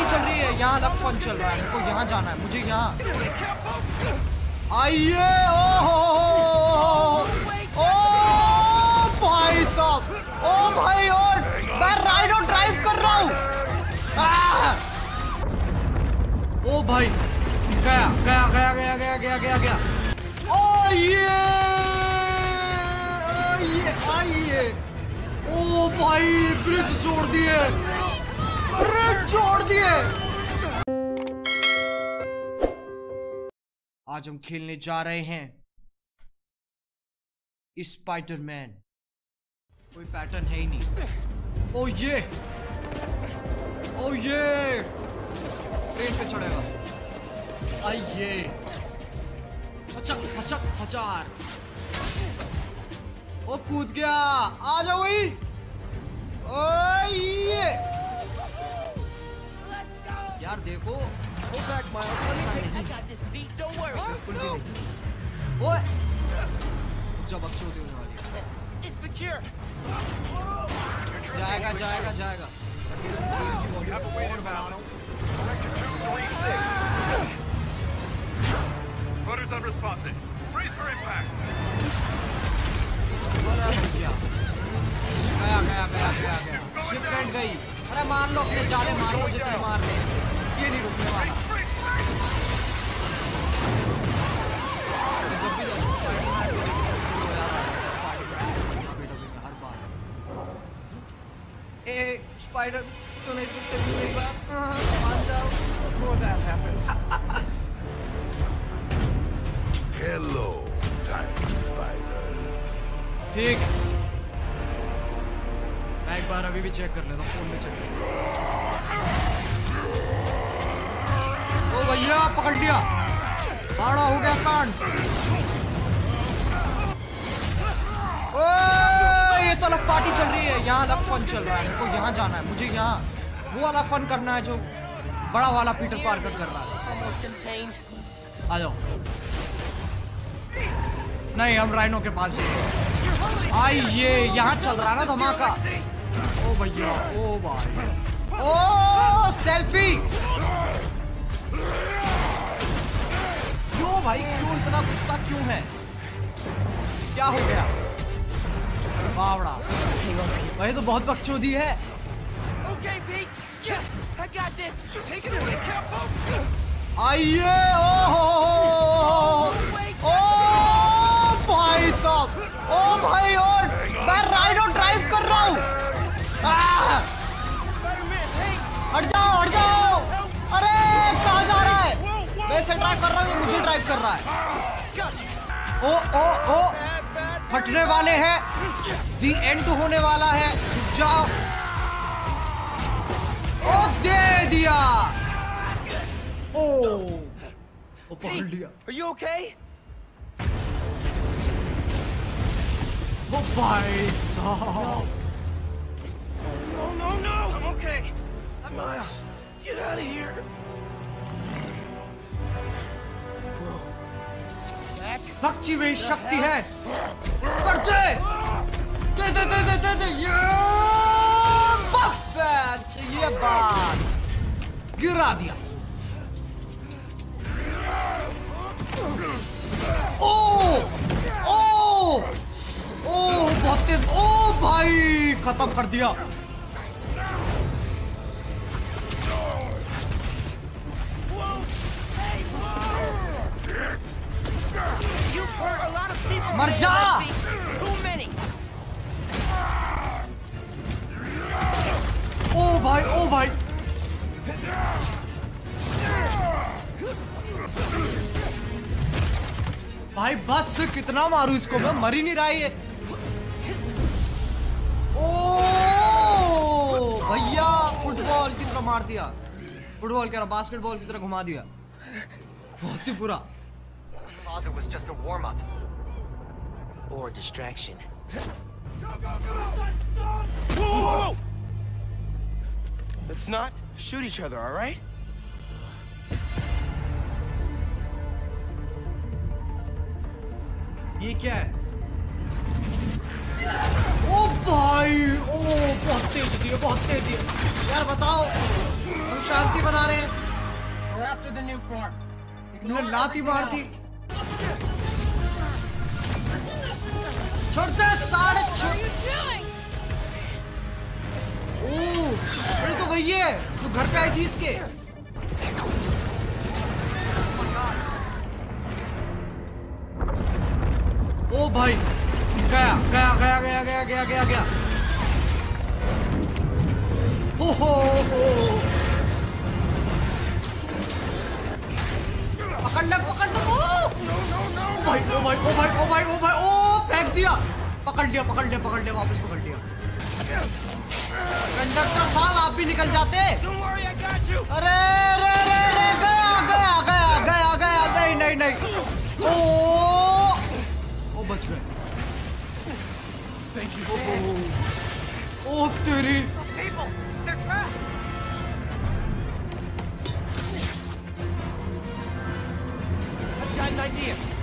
Party चल रही है। यहाँ अलग फन चल रहा है। मेरे को यहाँ जाना है। मुझे यहाँ। आइए। ओ हो ओ भाई साहब। ओ भाई, और मैं राइडो ड्राइव कर रहा हूँ। ओ भाई, गया गया गया गया गया गया गया गया। ओ ये आइए। ओ भाई ब्रिज जोड़ दिए। जोड़ दिए। आज हम खेलने जा रहे हैं स्पाइडरमैन। कोई पैटर्न है ही नहीं। ओ ये। ओ ये। ट्रेन पे चढ़ेगा। आइए। फचक फचक फचार ओ कूद गया। आ जाओ वही। ओए Worry. बिल्कुल भी नहीं ओए जब अब चोटी होने वाली है जाएगा जाएगा जाएगा Motors unresponsive. Brace for impact. गया गया गया गया गया गया शिपमेंट गई। अरे मार लो अपने जाले मार लो जितने मार ले। ये नहीं रुकने वाला जब भी तो है स्पाइडर तो नहीं सुनते मेरी बात हाँ, मान जाओ Before that happens. Hello, tiny spiders. ठीक है मैं एक बार अभी भी चेक कर लेता हूँ फ़ोन में चेक कर पकड़ लिया। बड़ा हो गया सांड। ओ ये तो अलग पार्टी चल रही है। यहाँ अलग फन चल रहा है। मेरे को यहाँ जाना है। मुझे यहाँ वो वाला फन करना है जो बड़ा वाला पीटर पार्कर कर रहा है। आ जाओ। नहीं हम राइनो के पास आई ये यहाँ चल रहा है ना धमाका। ओ भैया ओ भाई। ओ सेल्फी इतना गुस्सा क्यों है? क्या हो गया? बावड़ा। वही तो बहुत बकचोदी है। Okay, yes, आइए ओ हो, हो, हो। ड्राइव कर रहा हूँ ये मुझे ड्राइव कर रहा है ओ ओ ओ. फटने वाले हैं दी एंड होने वाला है जाओ ओ दे दिया ओ ओ पकड़ लिया Are you okay? ओ भाई साहब No, no, no. I'm okay. I'm Miles. Get out of here. भक्ति में शक्ति है। करते दे। दे दे दे दे दे ये बस ये बात। गिरा दिया। ओ ओ ओ बहुत तेज ओ भाई, खत्म कर दिया। मर जा! ओ भाई ओ भाई। भाई, बस, कितना मारू इसको? मैं मर ही नहीं रहा ये। ओ, भैया, फुटबॉल की तरह मार दिया। फुटबॉल कह रहा बास्केटबॉल की तरह घुमा दिया। बहुत ही बुरा। Closet was just a warm up. Or a distraction. Whoa, whoa, whoa! Let's not shoot each other, all right? ये क्या है ओ भाई ओ बहुत तेज दिए बहुत तेज दिए यार बताओ हम शांति बना रहे हैं We're after the new form. उन्हें लाती मार दी छोड़ते साढ़े अरे तो वही है जो घर पे आई थी इसके। ओ भाई गया गया गया गया गया गया गया गया। हो हो हो पकड़ ले पकड़ ले। ओ ओ भाई ओ भाई ओ भाई ओ भाई ओ भाई ओ फेंक दिया पकड़ लिया पकड़ लिया पकड़ लिया वापस पकड़ लिया कंडक्टर साहब आप भी निकल जाते अरे रे रे रे गया गया गया गया गया नहीं नहीं नहीं ओ ओ बच गए Thank you. ओ तेरी Those people! They're trapped! I've got an idea.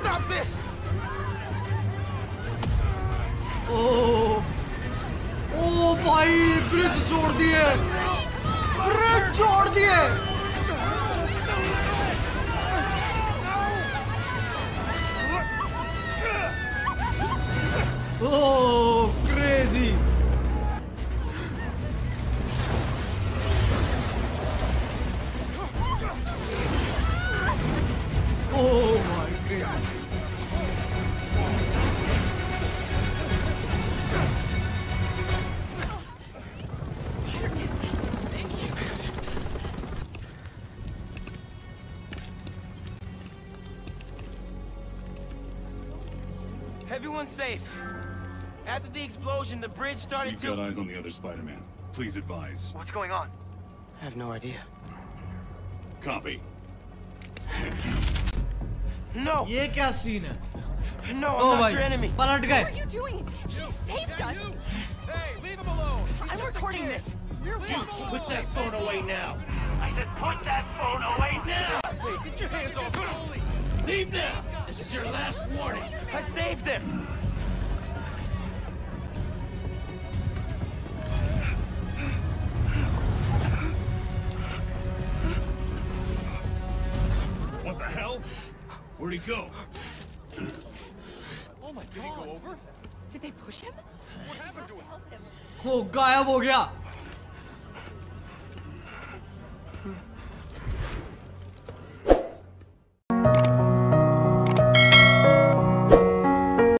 stop this! Oh, oh, boy, bridge छोड़ bridge छोड़ Oh. Everyone's safe. After the explosion, the bridge started We've to. got eyes on the other Spider-Man. Please advise. What's going on? I have no idea. Copy. No, ये क्या scene है no, I'm O not भाई your enemy. पलट What are गए you doing? He saved us. Hey, leave him alone. I'm recording this. We're watching. Put that phone away now. I said put that phone away now. Hey, get your hands off him. Leave now. This is your last warning. I saved him. What the hell? Where'd he go? Oh my god. over? Did they push him? What happened to him? Help him. वो गायब हो गया